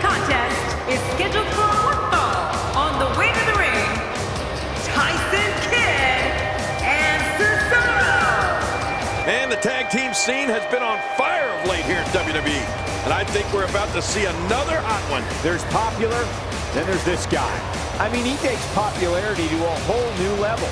contest is scheduled for one fall. On the way to the ring, Tyson Kidd and Cesaro. And the tag team scene has been on fire of late here in WWE. And I think we're about to see another hot one. There's popular, then there's this guy. I mean, he takes popularity to a whole new level.